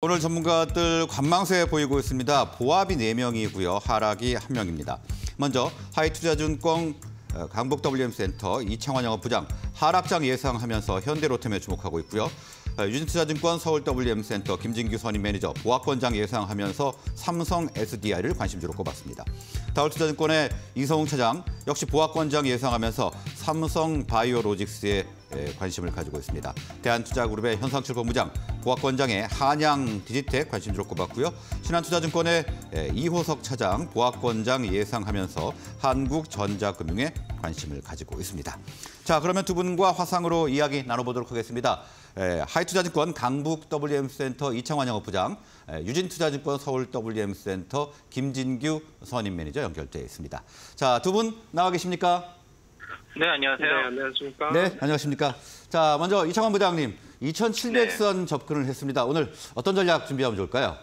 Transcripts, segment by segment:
오늘 전문가들 관망세 보이고 있습니다. 보합이 4명이고요. 하락이 1명입니다. 먼저 하이투자증권 어, 강북 WM센터 이창환 영업부장 하락장 예상하면서 현대로템에 주목하고 있고요. 어, 유진투자증권 서울 WM센터 김진규 선임 매니저 보합권장 예상하면서 삼성 SDI를 관심주로 꼽았습니다. 다울투자증권의 이성웅 차장 역시 보합권장 예상하면서 삼성 바이오로직스에 관심을 가지고 있습니다. 대한투자그룹의 현상출 본부장, 보합권 장의 한양 디지텍 관심주로 꼽았고요. 신한투자증권의 이호석 차장, 보합권 장 예상하면서 한국전자금융에 관심을 가지고 있습니다. 자, 그러면 두 분과 화상으로 이야기 나눠보도록 하겠습니다. 하이투자증권 강북 WM센터 이창환 영업부장, 유진투자증권 서울 WM센터 김진규 선임 매니저 연결되어 있습니다. 자, 두 분 나와 계십니까? 네, 안녕하세요. 네, 안녕하십니까? 네, 안녕하십니까? 자, 먼저 이창환 부장님, 2,700선 네. 접근을 했습니다. 오늘 어떤 전략 준비하면 좋을까요?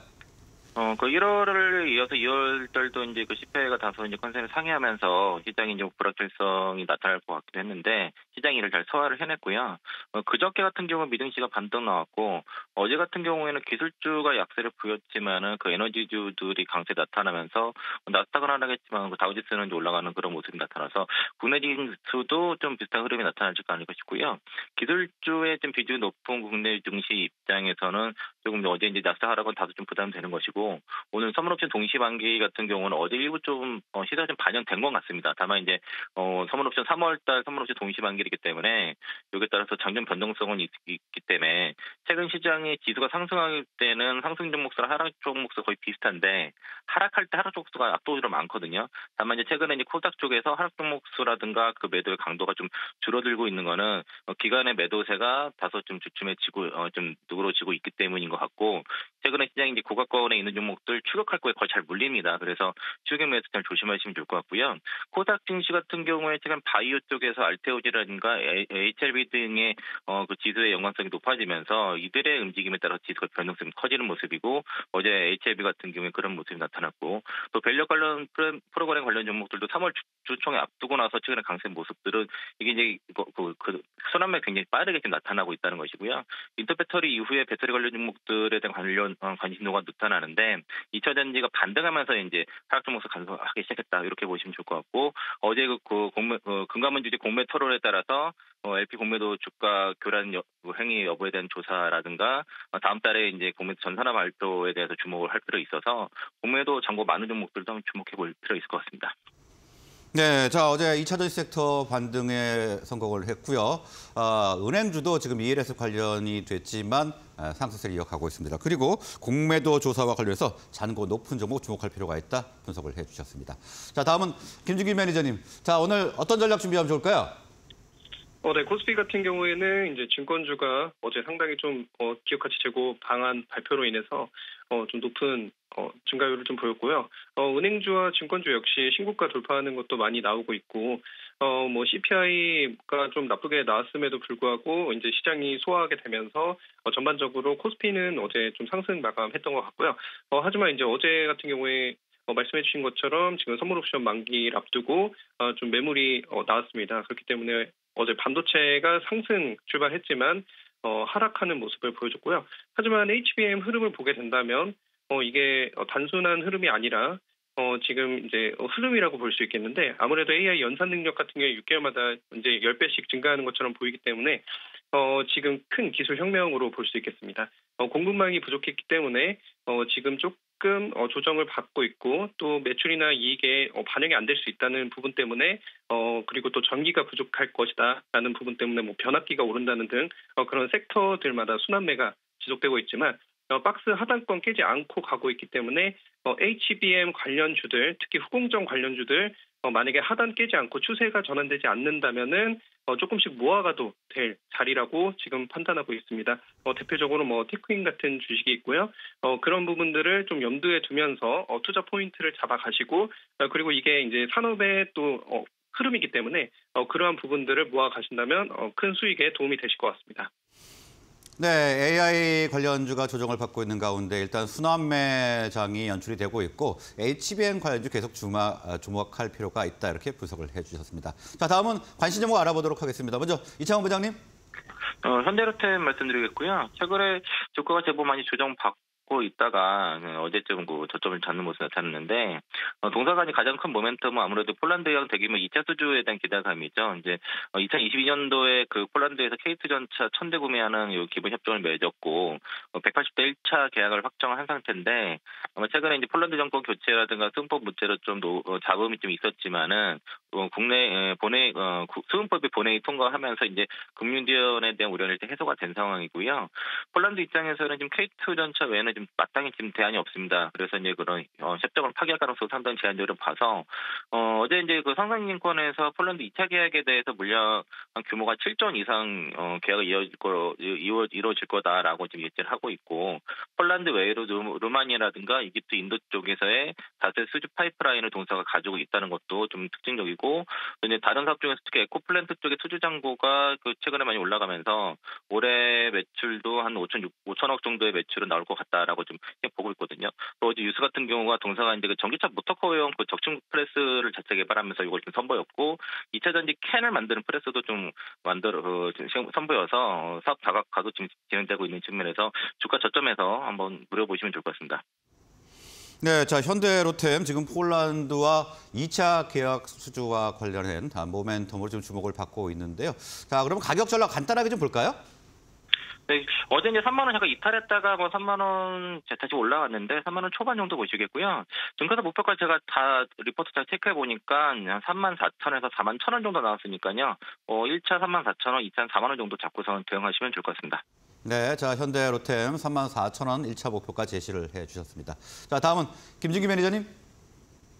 어, 그 1월을 이어서 2월 달도 이제 그 10회가 다소 이제 컨센을 상회하면서 시장이 이제 불확실성이 나타날 것 같기도 했는데 시장이 이를 잘 소화를 해냈고요. 어, 그저께 같은 경우 미등시가 반등 나왔고 어제 같은 경우에는 기술주가 약세를 보였지만은 그 에너지주들이 강세 나타나면서 나스닥은 하락했지만 그 다우지수는 올라가는 그런 모습이 나타나서 국내 지수도 좀 비슷한 흐름이 나타날지 아닐까 싶고요. 기술주의 좀 비중이 높은 국내 증시 입장에서는 조금 어제 이제 나스닥 하락은 다소 좀 부담되는 것이고 오늘 선물옵션 동시반기 같은 경우는 어제 일부 좀 어, 시세가 좀 반영된 것 같습니다. 다만 이제 어, 선물옵션 3월달 선물옵션 동시반기이기 때문에 여기에 따라서 장중 변동성은 있, 기 때문에 최근 시장의 지수가 상승할 때는 상승 종목수랑 하락 종목수 거의 비슷한데 하락할 때 하락 종목수가 압도적으로 많거든요. 다만 이제 최근에 이제 코닥 쪽에서 하락 종목수라든가 그 매도의 강도가 좀 줄어들고 있는 거는 어, 기간의 매도세가 다소 좀 주춤해지고 어, 좀 누그러지고 있기 때문인 것 같고 최근에 시장이 이제 고가권에 있는 종목들 추격할 거에 거의 잘 물립니다. 그래서 추격 매수 잘 조심하시면 좋을 것 같고요. 코닥 증시 같은 경우에 최근 바이오 쪽에서 알테오지라든가 HLB 등의 어, 그 지수의 연관성이 높아지면서 이들의 움직임에 따라 지수가 변동성이 커지는 모습이고 어제 HLB 같은 경우에 그런 모습이 나타났고 또 밸류 관련 프로그램 관련 종목들도 3월 주총에 앞두고 나서 최근에 강세 모습들은 이게 이제 그, 그, 그 순환매 굉장히 빠르게 좀 나타나고 있다는 것이고요. 인터 배터리 이후에 배터리 관련 종목들에 대한 관련 어, 관심도가 나타나는데 2차 전지가 반등하면서 이제 하락 종목수 감소하기 시작했다 이렇게 보시면 좋을 것 같고 어제 그, 그 공매 어, 금감원 주최 공매 토론에 따라서 어, LP 공매도 주가 교란 여, 그 행위 여부에 대한 조사라든가 어, 다음 달에 이제 공매도 전산화 발표에 대해서 주목을 할 필요 있어서 공매도 정보 많은 종목들도 한번 주목해 볼 필요 있을 것 같습니다. 네, 자 어제 2차 전지 섹터 반등에 성공을 했고요. 아, 은행주도 지금 ELS 관련이 됐지만 아, 상승세를 이어가고 있습니다. 그리고 공매도 조사와 관련해서 잔고 높은 종목 주목할 필요가 있다 분석을 해주셨습니다. 자 다음은 김준기 매니저님. 자 오늘 어떤 전략 준비하면 좋을까요? 어, 네, 코스피 같은 경우에는 이제 증권주가 어제 상당히 좀 어, 기업 가치 제고 방안 발표로 인해서 어, 좀 높은 어, 증가율을 좀 보였고요. 어, 은행주와 증권주 역시 신고가 돌파하는 것도 많이 나오고 있고, 어, 뭐 CPI가 좀 나쁘게 나왔음에도 불구하고 이제 시장이 소화하게 되면서 어, 전반적으로 코스피는 어제 좀 상승 마감했던 것 같고요. 어, 하지만 이제 어제 같은 경우에 어, 말씀해 주신 것처럼 지금 선물 옵션 만기를 앞두고 어, 좀 매물이 어, 나왔습니다. 그렇기 때문에 어제 반도체가 상승 출발했지만 어, 하락하는 모습을 보여줬고요. 하지만 HBM 흐름을 보게 된다면 어, 이게 어, 단순한 흐름이 아니라 어, 지금 이제 흐름이라고 볼 수 있겠는데 아무래도 AI 연산 능력 같은 경우에 6개월마다 이제 10배씩 증가하는 것처럼 보이기 때문에 어, 지금 큰 기술 혁명으로 볼 수 있겠습니다. 어, 공급망이 부족했기 때문에 어, 지금 조금 어, 조정을 받고 있고 또 매출이나 이익에 어, 반영이 안 될 수 있다는 부분 때문에 어, 그리고 또 전기가 부족할 것이다라는 부분 때문에 뭐 변압기가 오른다는 등 어, 그런 섹터들마다 순환매가 지속되고 있지만 어, 박스 하단권 깨지 않고 가고 있기 때문에 어, HBM 관련주들, 특히 후공정 관련주들 어, 만약에 하단 깨지 않고 추세가 전환되지 않는다면은 어, 조금씩 모아가도 될 자리라고 지금 판단하고 있습니다. 어, 대표적으로 뭐 테크인 같은 주식이 있고요. 어, 그런 부분들을 좀 염두에 두면서 어, 투자 포인트를 잡아가시고 어, 그리고 이게 이제 산업의 또 어, 흐름이기 때문에 어, 그러한 부분들을 모아 가신다면 어, 큰 수익에 도움이 되실 것 같습니다. 네, AI 관련주가 조정을 받고 있는 가운데 일단 순환매장이 연출이 되고 있고 HBM 관련주 계속 주마, 아, 주목할 필요가 있다 이렇게 분석을 해주셨습니다. 자, 다음은 관심 종목 알아보도록 하겠습니다. 먼저 이창원 부장님. 어, 현대로템 말씀드리겠고요. 최근에 주가가 제법 많이 조정받고 잡고 있다가 어제쯤 그 저점을 잡는 모습이 나타났는데 어, 동사가 이 가장 큰 모멘텀은 아무래도 폴란드향 대규모 2차 수주에 대한 기대감이죠. 이제 2022년도에 그 폴란드에서 K2 전차 1000대 구매하는 요 기본 협정을 맺었고 180대 1차 계약을 확정한 한 상태인데 아마 최근에 이제 폴란드 정권 교체라든가 수은법 문제로 좀 노, 어, 잡음이 좀 있었지만은 어, 국내 본회 어, 수은법이 본회의 통과하면서 이제 금융지원에 대한 우려는 이제 해소가 된 상황이고요. 폴란드 입장에서는 지금 K2 전차 외에는 지금 마땅히 지금 대안이 없습니다. 그래서 이제 그런 어, 협정을 파기할 가능성이 상당히 제한적으로 봐서 어, 어제 이제 그 상상인증권에서 폴란드 2차 계약에 대해서 물량 규모가 7조 원 이상 어, 계약이 이어질 거 이루, 이루어질 거다라고 지금 예측을 하고 있고 폴란드 외에도 루, 루마니아라든가 이집트, 인도 쪽에서의 다수의 수주 파이프라인을 동사가 가지고 있다는 것도 좀 특징적이고 이제 다른 사업 중에서 특히 에코플랜트 쪽의 수주 잔고가 그 최근에 많이 올라가면서 올해 매출도 한 5천 5천억 정도의 매출은 나올 것 같다 라고 좀 보고 있거든요. 또 어제 뉴스 같은 경우가 동사가 이제 그 전기차 모터코어용 그 적층 프레스를 자체 개발하면서 이걸 좀 선보였고 2차 전지 캔을 만드는 프레스도 좀 만들어 어, 선보여서 사업 다각화도 지금 진행되고 있는 측면에서 주가 저점에서 한번 물어보시면 좋을 것 같습니다. 네, 자 현대로템 지금 폴란드와 2차 계약 수주와 관련된 모멘텀으로 좀 주목을 받고 있는데요. 자, 그러면 가격 전략 간단하게 좀 볼까요? 네, 어제 이제 3만 원 잠깐 이탈했다가 뭐 3만 원 다시 올라갔는데 3만 원 초반 정도 보시겠고요. 증권사 목표까지 제가 다 리포트 잘 체크해 보니까 한 3만 4천에서 4만 1천 원 정도 나왔으니까요. 어, 1차 3만 4천 원, 2차 4만 원 정도 잡고서 대응하시면 좋을 것 같습니다. 네, 자 현대로템 3만 4천 원 1차 목표가 제시를 해주셨습니다. 자 다음은 김진기 매니저님.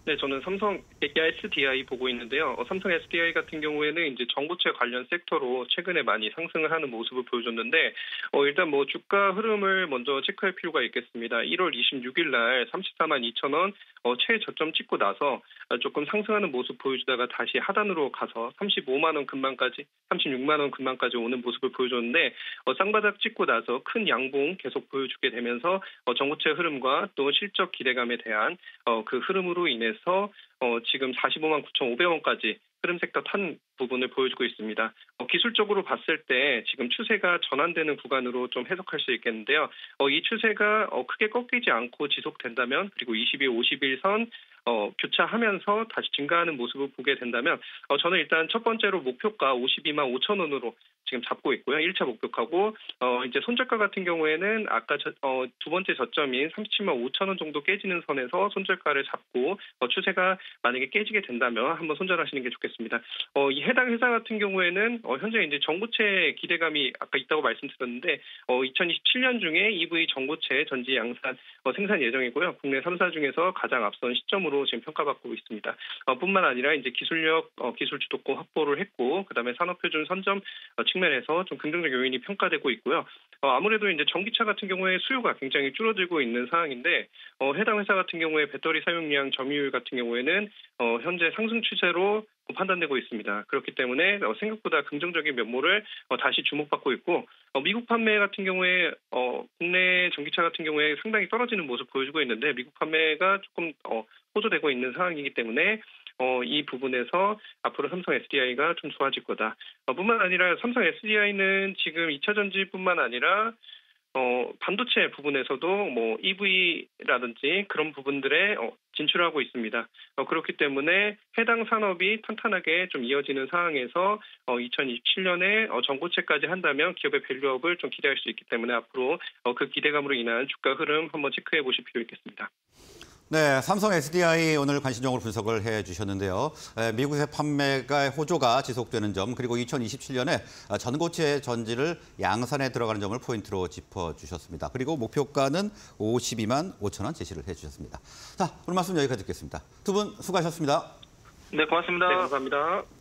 네, 저는 삼성 SDI 보고 있는데요. 어, 삼성 SDI 같은 경우에는 이제 정부채 관련 섹터로 최근에 많이 상승을 하는 모습을 보여줬는데, 어, 일단 뭐 주가 흐름을 먼저 체크할 필요가 있겠습니다. 1월 26일 날 34만 2천 원 어, 최저점 찍고 나서 조금 상승하는 모습 보여주다가 다시 하단으로 가서 35만 원 근방까지, 36만 원 근방까지 오는 모습을 보여줬는데, 어, 쌍바닥 찍고 나서 큰 양봉 계속 보여주게 되면서 어, 정부채 흐름과 또 실적 기대감에 대한 어, 그 흐름으로 인해서 해서 어, 지금 45만 9,500원까지 흐름 섹터 탄 부분을 보여주고 있습니다. 어, 기술적으로 봤을 때 지금 추세가 전환되는 구간으로 좀 해석할 수 있겠는데요. 어, 이 추세가 어, 크게 꺾이지 않고 지속된다면 그리고 22, 51선 어, 교차하면서 다시 증가하는 모습을 보게 된다면 어, 저는 일단 첫 번째로 목표가 52만 5천 원으로 지금 잡고 있고요. 1차 목표가고 어, 이제 손절가 같은 경우에는 아까 저, 어, 두 번째 저점인 37만 5천 원 정도 깨지는 선에서 손절가를 잡고 어, 추세가 만약에 깨지게 된다면 한번 손절하시는 게 좋겠습니다. 어, 이 해당 회사 같은 경우에는 어, 현재 이제 정부채 기대감이 아까 있다고 말씀드렸는데 어, 2027년 중에 EV 정부채 전지 양산 어, 생산 예정이고요. 국내 3사 중에서 가장 앞선 시점으로 지금 평가받고 있습니다. 어, 뿐만 아니라 이제 기술력, 어, 기술 주도권 확보를 했고 그다음에 산업 표준 선점 어, 측면에서 좀 긍정적 요인이 평가되고 있고요. 어, 아무래도 이제 전기차 같은 경우에 수요가 굉장히 줄어들고 있는 상황인데 어, 해당 회사 같은 경우에 배터리 사용량 점유율 같은 경우에는 어, 현재 상승 추세로 판단되고 있습니다. 그렇기 때문에 어, 생각보다 긍정적인 면모를 어, 다시 주목받고 있고 어, 미국 판매 같은 경우에 어, 국내 전기차 같은 경우에 상당히 떨어지는 모습 보여주고 있는데 미국 판매가 조금 어, 호조되고 있는 상황이기 때문에 어, 이 부분에서 앞으로 삼성 SDI가 좀 좋아질 거다. 어, 뿐만 아니라 삼성 SDI는 지금 2차 전지뿐만 아니라 어, 반도체 부분에서도 뭐 EV라든지 그런 부분들에 어, 진출하고 있습니다. 어, 그렇기 때문에 해당 산업이 탄탄하게 좀 이어지는 상황에서 어, 2027년에 어, 전고체까지 한다면 기업의 밸류업을 좀 기대할 수 있기 때문에 앞으로 어, 그 기대감으로 인한 주가 흐름 한번 체크해 보실 필요 있겠습니다. 네, 삼성 SDI 오늘 관심종으로 분석을 해 주셨는데요. 미국의 판매가 호조가 지속되는 점 그리고 2027년에 전고체 전지를 양산에 들어가는 점을 포인트로 짚어주셨습니다. 그리고 목표가는 52만 5천 원 제시를 해주셨습니다. 자, 오늘 말씀 여기까지 듣겠습니다. 두 분 수고하셨습니다. 네, 고맙습니다. 네, 감사합니다.